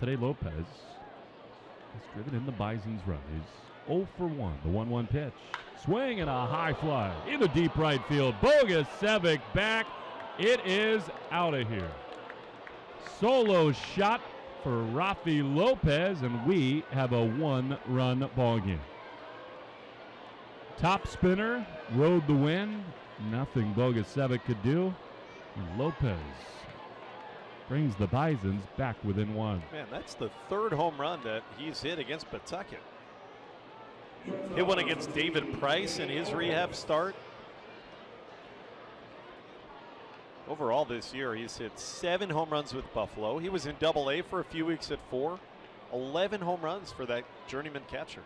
today. Lopez has driven in the Bison's run. He's 0 for 1. The 1 1 pitch. Swing and a high fly in the deep right field. Bogusevic back. It is out of here. Solo shot for Raffy Lopez, and we have a one run ball game. Top spinner rode the wind. Nothing Bogusevic could do. And Lopez brings the Bisons back within one. Man, that's the third home run that he's hit against Pawtucket. Hit one against David Price in his rehab start. Overall this year, he's hit seven home runs with Buffalo. He was in double A for a few weeks at four. 11 home runs for that journeyman catcher.